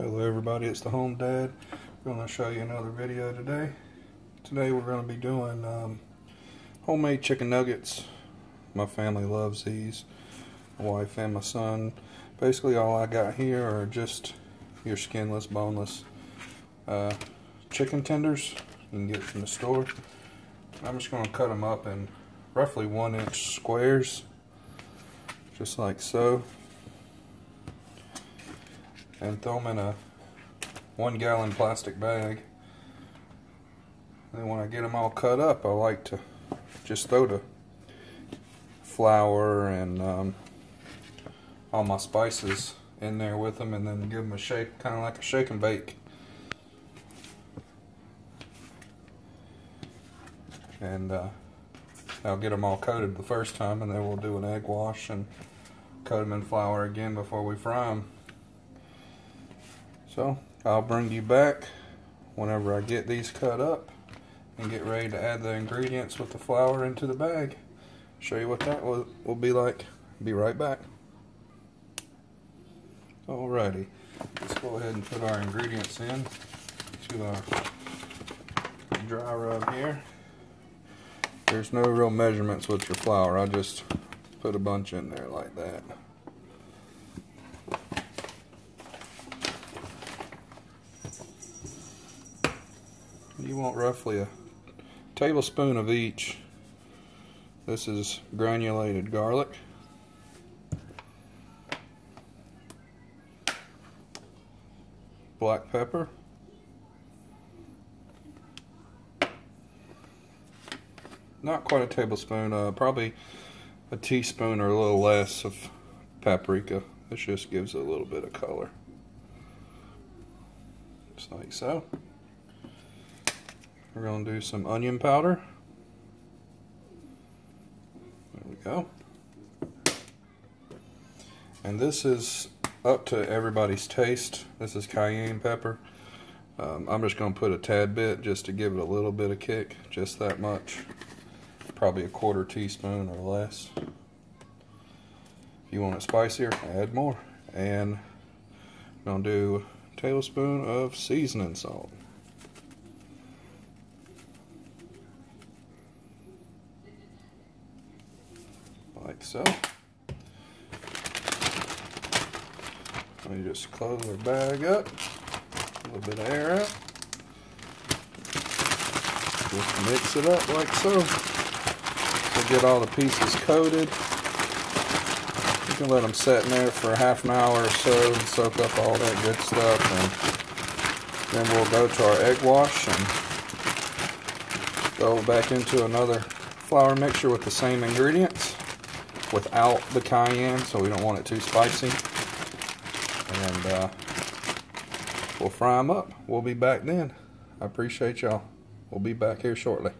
Hello everybody, it's the Home Dad. I'm going to show you another video today. Today we're going to be doing um, homemade chicken nuggets. My family loves these. My wife and my son. Basically all I got here are just your skinless, boneless uh, chicken tenders you can get from the store. I'm just going to cut them up in roughly one inch squares. Just like so and throw them in a one gallon plastic bag. Then when I get them all cut up, I like to just throw the flour and um, all my spices in there with them and then give them a shake, kind of like a shake and bake. And uh, I'll get them all coated the first time and then we'll do an egg wash and coat them in flour again before we fry them. So I'll bring you back whenever I get these cut up and get ready to add the ingredients with the flour into the bag. Show you what that will, will be like. Be right back. Alrighty, let's go ahead and put our ingredients in to our dry rub here. There's no real measurements with your flour. I just put a bunch in there like that. Want roughly a tablespoon of each. This is granulated garlic. Black pepper. Not quite a tablespoon, uh, probably a teaspoon or a little less of paprika. This just gives it a little bit of color. Just like so. We're going to do some onion powder. There we go. And this is up to everybody's taste. This is cayenne pepper. Um, I'm just going to put a tad bit just to give it a little bit of kick. Just that much. Probably a quarter teaspoon or less. If you want it spicier, add more. And I'm going to do a tablespoon of seasoning salt. Like so. You just close our bag up, a little bit of air out. Just mix it up like so. So get all the pieces coated. You can let them set in there for a half an hour or so and soak up all that good stuff. And then we'll go to our egg wash and go back into another flour mixture with the same ingredients without the cayenne, so we don't want it too spicy. And uh, we'll fry them up. We'll be back then. I appreciate y'all. We'll be back here shortly.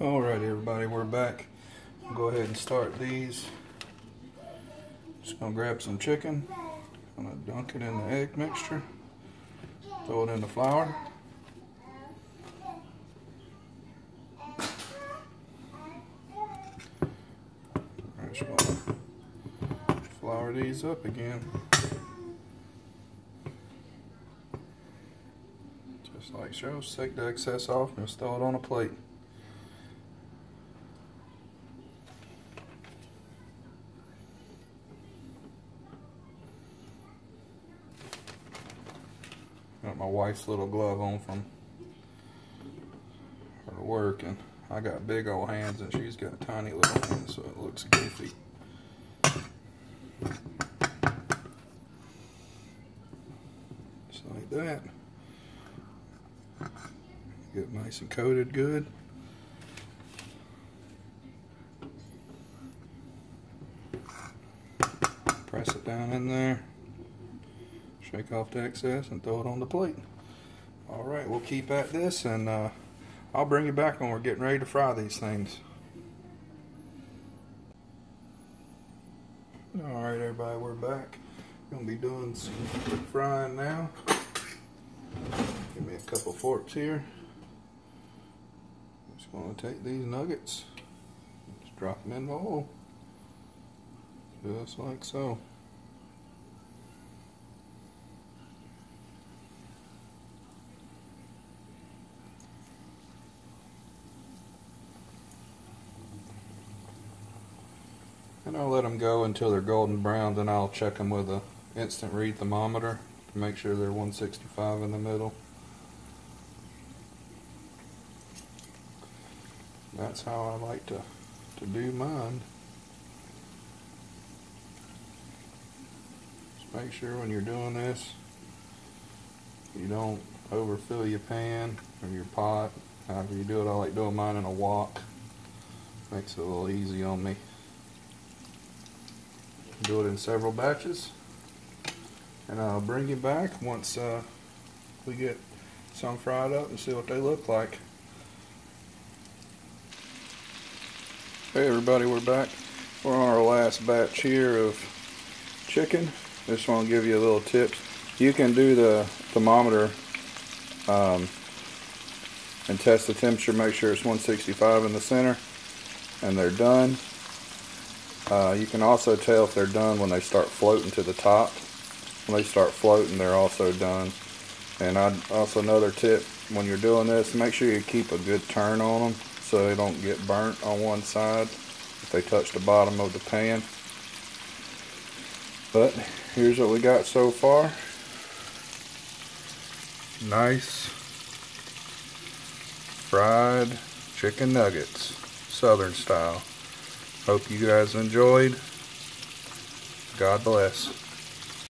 Alright everybody, we're back. We'll go ahead and start these. Just gonna grab some chicken. Gonna dunk it in the egg mixture. Throw it in the flour. These up again. Just like so, take the excess off and throw it on a plate. Got my wife's little glove on from her work and I got big old hands and she's got tiny little hands so it looks goofy. That. Get nice and coated good. Press it down in there. Shake off the excess and throw it on the plate. Alright, we'll keep at this and uh, I'll bring you back when we're getting ready to fry these things. Alright everybody, we're back. Gonna be doing some frying now. Give me a couple forks here. I'm just going to take these nuggets, just drop them in the hole, just like so. And I'll let them go until they're golden brown, then I'll check them with an instant read thermometer make sure they're 165 in the middle. That's how I like to, to do mine. Just make sure when you're doing this, you don't overfill your pan or your pot. However you do it, I like doing mine in a wok. Makes it a little easy on me. Do it in several batches. And I'll bring you back once uh, we get some fried up and see what they look like. Hey everybody, we're back. We're on our last batch here of chicken. Just want to give you a little tip. You can do the thermometer um, and test the temperature, make sure it's 165 in the center, and they're done. Uh, you can also tell if they're done when they start floating to the top. When they start floating, they're also done. And I also another tip when you're doing this, make sure you keep a good turn on them so they don't get burnt on one side if they touch the bottom of the pan. But here's what we got so far. Nice fried chicken nuggets, southern style. Hope you guys enjoyed. God bless.